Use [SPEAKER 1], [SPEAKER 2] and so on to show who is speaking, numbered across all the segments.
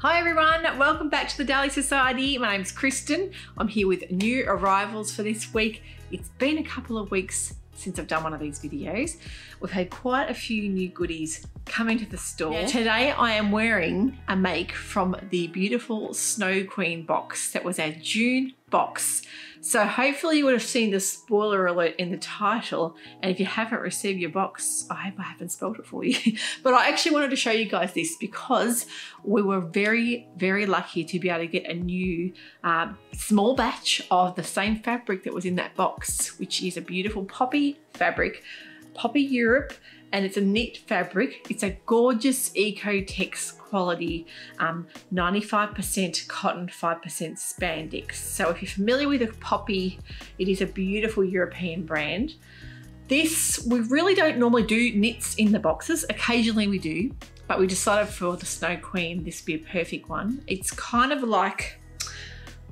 [SPEAKER 1] Hi everyone, welcome back to the Dahlia Sewciety. My name's Kristen. I'm here with new arrivals for this week. It's been a couple of weeks since I've done one of these videos. We've had quite a few new goodies coming to the store. Yeah. Today I am wearing a make from the beautiful Snow Queen box that was our June box. So hopefully you would have seen the spoiler alert in the title. And if you haven't received your box, I hope I haven't spelled it for you. but I actually wanted to show you guys this because we were very, very lucky to be able to get a new uh, small batch of the same fabric that was in that box, which is a beautiful poppy fabric, poppy Europe and it's a knit fabric. It's a gorgeous Oeko-Tex quality, 95% um, cotton, 5% spandex. So if you're familiar with a poppy, it is a beautiful European brand. This, we really don't normally do knits in the boxes. Occasionally we do, but we decided for the Snow Queen, this would be a perfect one. It's kind of like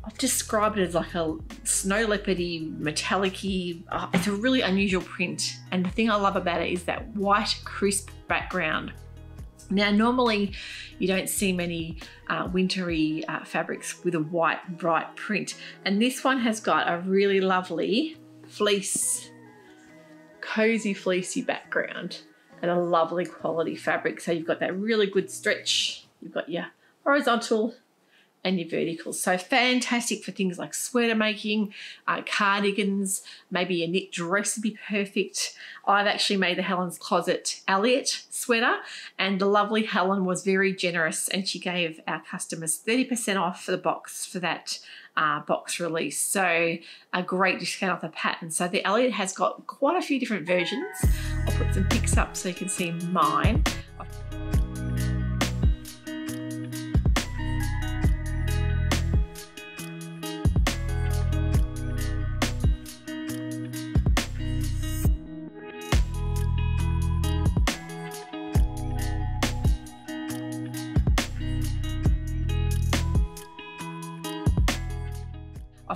[SPEAKER 1] I've described it as like a snow leopardy, metallic uh, it's a really unusual print. And the thing I love about it is that white, crisp background. Now, normally you don't see many uh, wintry uh, fabrics with a white, bright print. And this one has got a really lovely fleece, cozy fleecy background and a lovely quality fabric. So you've got that really good stretch. You've got your horizontal and your verticals. So fantastic for things like sweater making, uh, cardigans, maybe a knit dress would be perfect. I've actually made the Helen's Closet Elliot sweater and the lovely Helen was very generous and she gave our customers 30% off for the box for that uh, box release. So a great discount off the pattern. So the Elliot has got quite a few different versions. I'll put some pics up so you can see mine.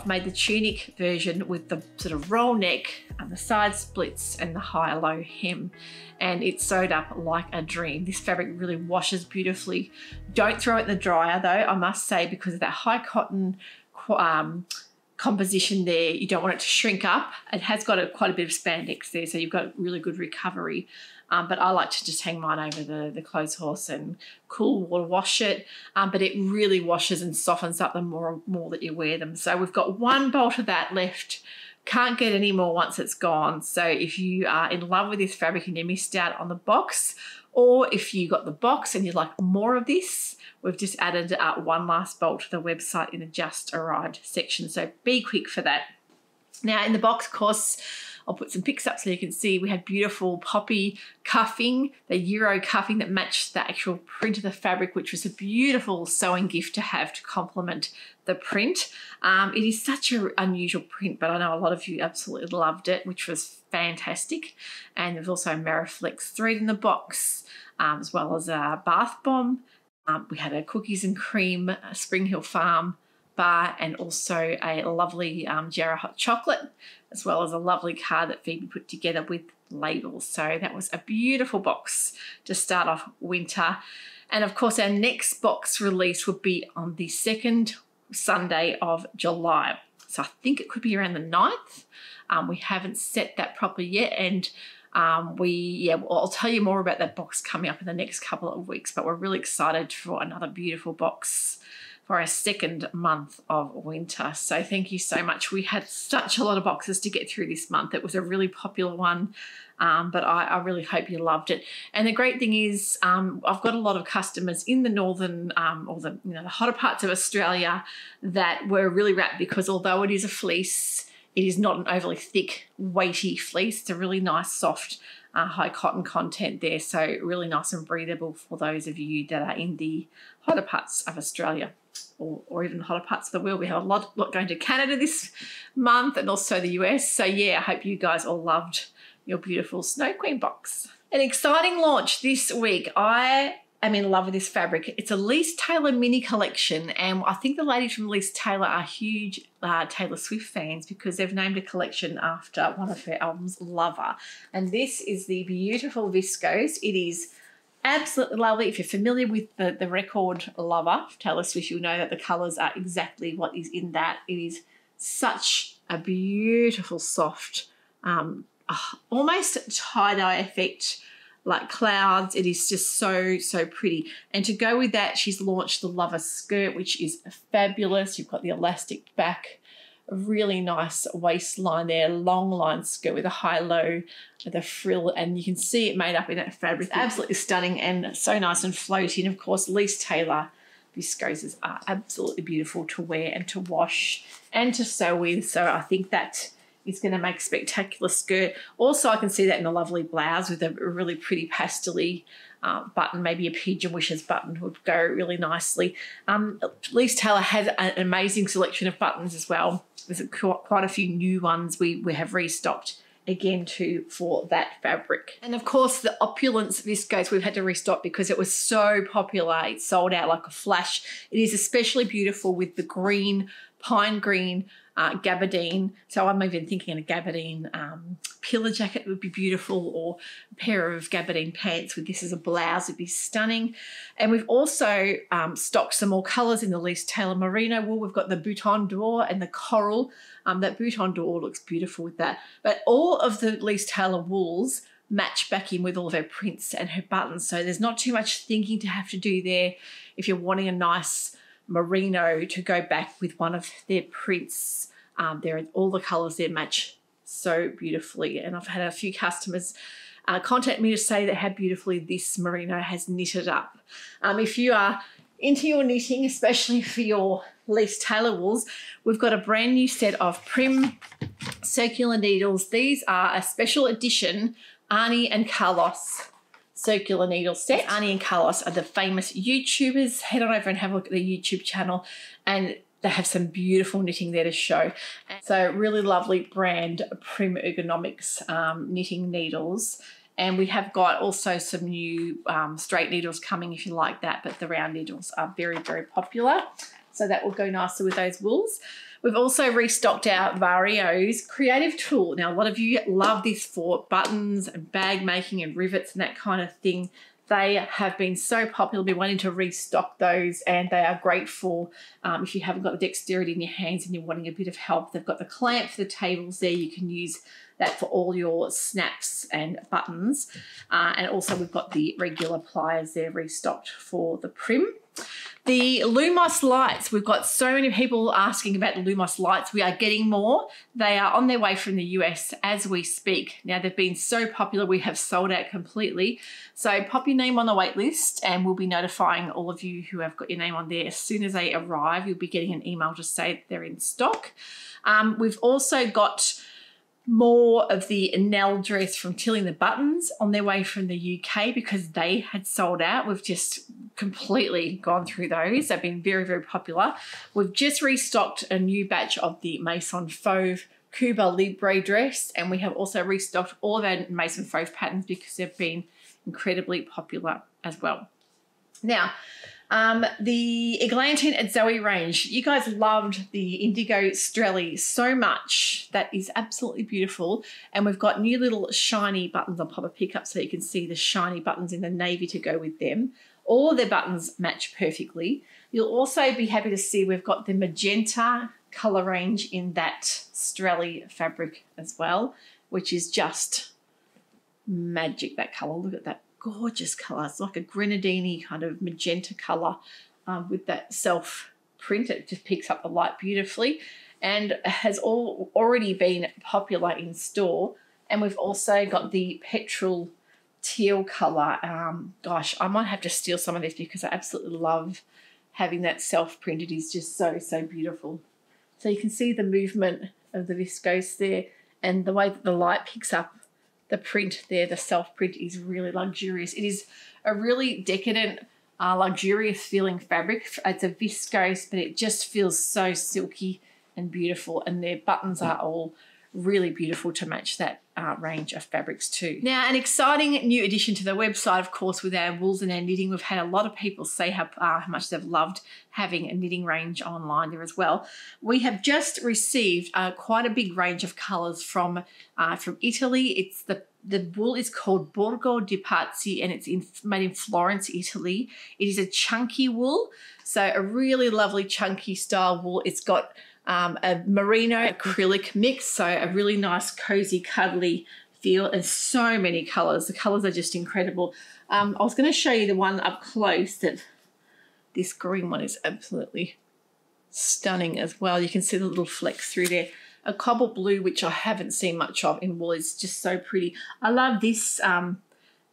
[SPEAKER 1] I've made the tunic version with the sort of roll neck and the side splits and the high low hem and it's sewed up like a dream. This fabric really washes beautifully. Don't throw it in the dryer though, I must say, because of that high cotton um, composition there, you don't want it to shrink up. It has got a, quite a bit of spandex there, so you've got really good recovery. Um, but I like to just hang mine over the, the clothes horse and cool water wash it. Um, but it really washes and softens up the more, more that you wear them. So we've got one bolt of that left. Can't get any more once it's gone. So if you are in love with this fabric and you missed out on the box, or if you got the box and you'd like more of this, we've just added uh, one last bolt to the website in the just arrived section. So be quick for that. Now in the box, of course, I'll put some pics up so you can see we had beautiful poppy cuffing, the Euro cuffing that matched the actual print of the fabric, which was a beautiful sewing gift to have to complement the print. Um, it is such an unusual print, but I know a lot of you absolutely loved it, which was fantastic. And there's also Maraflex thread in the box, um, as well as a bath bomb. Um, we had a cookies and cream Spring Hill Farm bar and also a lovely um, Jarrah hot chocolate, as well as a lovely card that Phoebe put together with labels. So that was a beautiful box to start off winter. And of course, our next box release would be on the second Sunday of July. So I think it could be around the 9th. Um, we haven't set that properly yet. And um, we, yeah, well, I'll tell you more about that box coming up in the next couple of weeks, but we're really excited for another beautiful box for our second month of winter. So thank you so much. We had such a lot of boxes to get through this month. It was a really popular one. Um, but I, I, really hope you loved it. And the great thing is, um, I've got a lot of customers in the northern um, or the you know the hotter parts of Australia that were really rapt because although it is a fleece, it is not an overly thick, weighty fleece. It's a really nice, soft, uh, high cotton content there. So really nice and breathable for those of you that are in the hotter parts of Australia or, or even hotter parts of the world. We have a lot, lot going to Canada this month and also the US. So yeah, I hope you guys all loved your beautiful Snow Queen box. An exciting launch this week. I am in love with this fabric. It's a Lise Tailor mini collection, and I think the ladies from Lise Tailor are huge uh, Taylor Swift fans because they've named a collection after one of her albums, Lover. And this is the beautiful viscose. It is absolutely lovely. If you're familiar with the, the record lover, Taylor Swift, you'll know that the colours are exactly what is in that. It is such a beautiful, soft, um, uh, almost tie-dye effect like clouds. It is just so, so pretty. And to go with that, she's launched the Lover skirt, which is fabulous. You've got the elastic back, really nice waistline there, long line skirt with a high-low, the frill, and you can see it made up in that fabric. It's absolutely stunning and so nice and floaty. And of course, Lise Tailor viscoses are absolutely beautiful to wear and to wash and to sew with. So I think that is going to make a spectacular skirt. Also, I can see that in a lovely blouse with a really pretty pastely uh, button, maybe a pigeon wishes button would go really nicely. Um, Lise Tailor has an amazing selection of buttons as well. There's quite a few new ones we, we have restocked again too for that fabric. And of course the opulence viscose we've had to restock because it was so popular. It sold out like a flash. It is especially beautiful with the green, pine green uh, gabardine. So I'm even thinking a gabardine um, pillar jacket would be beautiful or a pair of gabardine pants with this as a blouse would be stunning. And we've also um, stocked some more colours in the Lise Tailor Merino wool. We've got the Bouton d'Or and the Coral. Um, that Bouton d'Or looks beautiful with that. But all of the Lise Tailor wools match back in with all of her prints and her buttons. So there's not too much thinking to have to do there if you're wanting a nice merino to go back with one of their prints. Um, there are all the colours there match so beautifully. And I've had a few customers uh, contact me to say that how beautifully this merino has knitted up. Um, if you are into your knitting, especially for your Lise Tailor wools, we've got a brand new set of Prym circular needles. These are a special edition Arne and Carlos circular needle set. Arne and Carlos are the famous YouTubers. Head on over and have a look at their YouTube channel and they have some beautiful knitting there to show. So really lovely brand Prym Ergonomics um, knitting needles. And we have got also some new um, straight needles coming if you like that, but the round needles are very, very popular. So that will go nicely with those wools. We've also restocked our Vario's creative tool. Now, a lot of you love this for buttons and bag making and rivets and that kind of thing. They have been so popular, been wanting to restock those, and they are great for um, if you haven't got the dexterity in your hands and you're wanting a bit of help. They've got the clamp for the tables there. You can use that for all your snaps and buttons. Uh, and also we've got the regular pliers there restocked for the Prym. The Lumos lights, we've got so many people asking about the Lumos lights. We are getting more. They are on their way from the US as we speak. Now they've been so popular, we have sold out completely. So pop your name on the wait list and we'll be notifying all of you who have got your name on there. As soon as they arrive, you'll be getting an email to say they're in stock. Um, we've also got more of the Nell dress from Tilly and the Buttons on their way from the UK because they had sold out. We've just completely gone through those. They've been very, very popular. We've just restocked a new batch of the Maison Fauve Cuba Libre dress and we have also restocked all of our Maison Fauve patterns because they've been incredibly popular as well. Now, um, the Eglantine et Zoé range. You guys loved the Indigo Strelly so much. That is absolutely beautiful. And we've got new little shiny buttons. I'll pop a pick so you can see the shiny buttons in the navy to go with them. All of their buttons match perfectly. You'll also be happy to see we've got the magenta color range in that Strelly fabric as well, which is just magic, that color. Look at that gorgeous colour. It's like a grenadine kind of magenta colour um, with that self print. It just picks up the light beautifully and has all already been popular in store. And we've also got the petrol teal colour. Um, gosh, I might have to steal some of this because I absolutely love having that self print. It is just so, so beautiful. So you can see the movement of the viscose there and the way that the light picks up the print there, the self print is really luxurious. It is a really decadent, uh, luxurious feeling fabric. It's a viscose, but it just feels so silky and beautiful. And their buttons are all really beautiful to match that uh, range of fabrics too. Now, an exciting new addition to the website, of course, with our wools and our knitting. We've had a lot of people say how, uh, how much they've loved having a knitting range online there as well. We have just received uh, quite a big range of colours from uh, from Italy. It's the the wool is called Borgo de' Pazzi and it's in, made in Florence, Italy. It is a chunky wool, so a really lovely chunky style wool. It's got um, a merino acrylic mix, so a really nice, cozy, cuddly feel, and so many colors. The colors are just incredible. Um, I was going to show you the one up close that this green one is absolutely stunning as well. You can see the little flecks through there. A cobble blue, which I haven't seen much of in wool, is just so pretty. I love this. Um,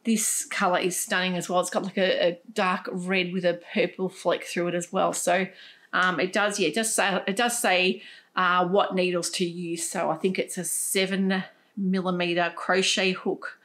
[SPEAKER 1] this color is stunning as well. It's got like a, a dark red with a purple fleck through it as well. So um, it does, yeah, it does say, it does say uh, what needles to use. So I think it's a seven millimeter crochet hook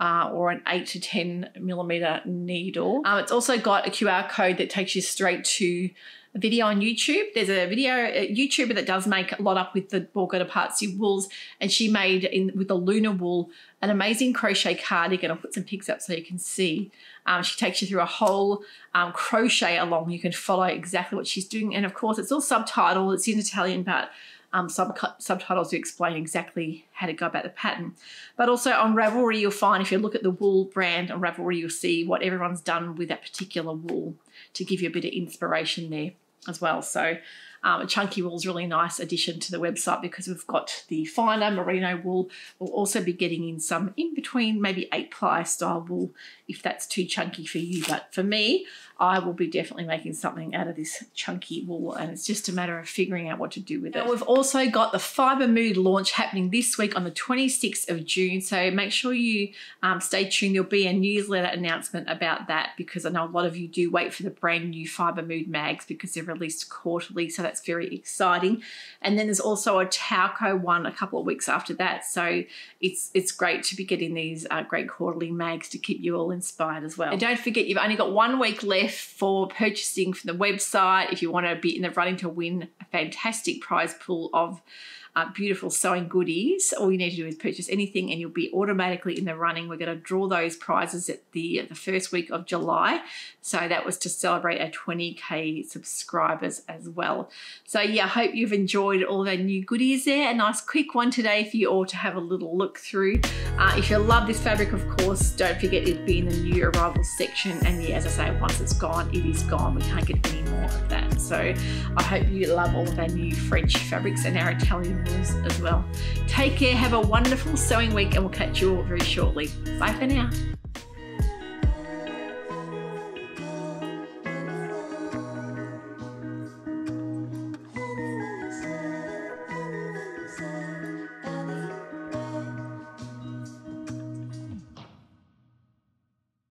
[SPEAKER 1] uh, or an 8 to 10 millimeter needle. Um, it's also got a QR code that takes you straight to video on YouTube. There's a video a YouTuber that does make a lot up with the de' Pazzi wools, and she made in with the Luna wool an amazing crochet cardigan. I'll put some pics up so you can see. Um, she takes you through a whole um, crochet along. You can follow exactly what she's doing, and of course, it's all subtitled. It's in Italian, but um, sub subtitles to explain exactly how to go about the pattern. But also on Ravelry, you'll find if you look at the wool brand on Ravelry, you'll see what everyone's done with that particular wool to give you a bit of inspiration there as well. So um, a chunky wool is really nice addition to the website because we've got the finer merino wool. We'll also be getting in some in between, maybe eight ply style wool if that's too chunky for you. But for me, I will be definitely making something out of this chunky wool and it's just a matter of figuring out what to do with it. Now, we've also got the Fibre Mood launch happening this week on the 26th of June. So make sure you um, stay tuned. There'll be a newsletter announcement about that because I know a lot of you do wait for the brand new Fibre Mood mags because they're released quarterly. So that's very exciting. And then there's also a Tauko one a couple of weeks after that. So it's, it's great to be getting these uh, great quarterly mags to keep you all inspired as well. And don't forget, you've only got one week left for purchasing from the website. If you want to be in the running to win a fantastic prize pool of uh, beautiful sewing goodies. All you need to do is purchase anything and you'll be automatically in the running. We're going to draw those prizes at the, the first week of July. So that was to celebrate our 20k subscribers as well. So yeah, I hope you've enjoyed all our new goodies there. A nice quick one today for you all to have a little look through. Uh, if you love this fabric, of course, don't forget it'd be in the new arrivals section. And yeah, as I say, once it's gone, it is gone. We can't get any more of that. So I hope you love all of our new French fabrics and our Italian as well. Take care, have a wonderful sewing week, and we'll catch you all very shortly. Bye for now.